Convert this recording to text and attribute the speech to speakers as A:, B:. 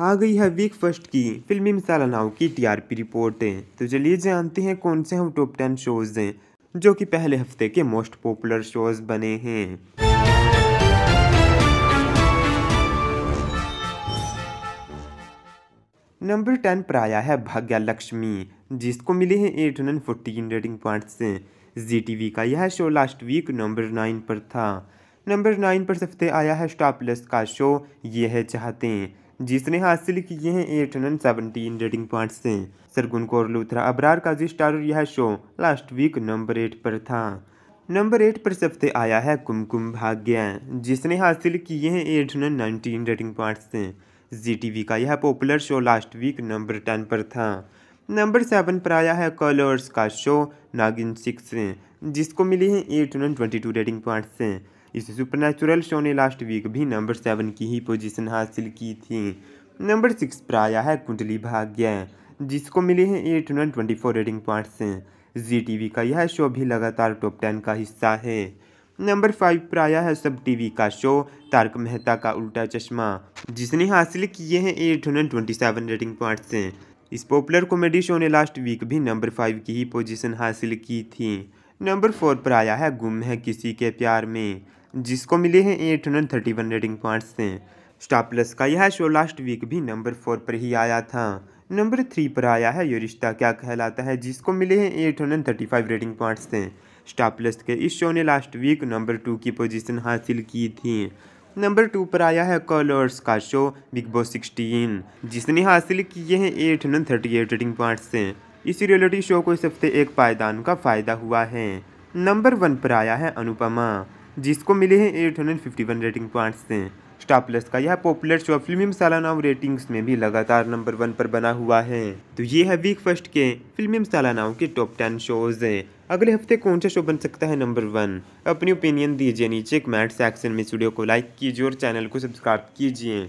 A: आ गई है week first की फिल्मी मिसाल नाव की टीआरपी रिपोर्ट। तो चलिए जानते हैं कौन से हम टॉप टेन शोज़ हैं, जो कि पहले हफ़्ते के मोस्ट पॉपुलर शोज़ बने हैं। नंबर टेन पर आया है भाग्य लक्ष्मी, जिसको मिले हैं eight hundred fourteen rating points Zee T V का यह show last week number nine पर था। नंबर नाइन पर सबसे आया है स्टार प्लस का शो ये है चाहते हैं। जिसने हासिल किए हैं एट हंड्रेड सेवनटीन रेटिंग से। सरगुन कौर लूथरा अबरार का जी स्टार यह show last week number eight पर था। नंबर एट पर सबसे आया है कुमकुम भाग्य, जिसने हासिल किए हैं एट हंड्रेड नाइनटीन रेटिंग से। जी टी का यह popular show last week number ten पर था। नंबर सेवन पर आया है कलर्स का शो नागिन सिक्स जिसको मिली है eight hundred twenty two rating points से। इस सुपर शो ने लास्ट वीक भी नंबर सेवन की ही पोजीशन हासिल की थी। नंबर सिक्स पर आया है कुंडली भाग्य, जिसको मिले हैं eight hundred twenty four rating points Zee T V का यह शो भी लगातार टॉप टेन का हिस्सा है। नंबर फाइव पर आया है सब टीवी का शो, तारक मेहता का उल्टा चश्मा, जिसने हासिल किए हैं eight hundred twenty seven rating points इस पॉपुलर कॉमेडी शो ने लास्ट वीक भी नंबर फाइव की ही पोजीशन हासिल की थी। नंबर फोर पर आया है गुम है किसी के प्यार में जिसको मिले हैं eight hundred thirty one rating points से। स्टार प्लस का यह शो लास्ट वीक भी नंबर फोर पर ही आया था। नंबर थ्री पर आया है ये रिश्ता क्या कहलाता है, जिसको मिले हैं eight hundred thirty five rating points से। स्टार प्लस के इस शो ने लास्ट वीक नंबर टू की पोजीशन हासिल की थी। नंबर टू पर आया है कलर्स का शो बिग बॉस सिक्सटीन, जिसने हासिल किए हैं eight hundred thirty eight rating points से। इस रियलिटी शो को इस हफ़्ते एक पायदान का फ़ायदा हुआ है। नंबर वन पर आया है अनुपमा जिसको मिले हैं eight hundred fifty one rating points से। स्टार प्लस का यह पॉपुलर शो फिल्मी सालाना रेटिंग्स में भी लगातार नंबर वन पर बना हुआ है। तो ये है वीक फ़र्स्ट के फिल्मी सालानाओं के टॉप टेन शोज़ अगले हफ़्ते कौन सा शो बन सकता है नंबर वन अपनी ओपिनियन दीजिए नीचे कमेंट सेक्शन में स्टूडियो को लाइक कीजिए और चैनल को सब्सक्राइब कीजिए।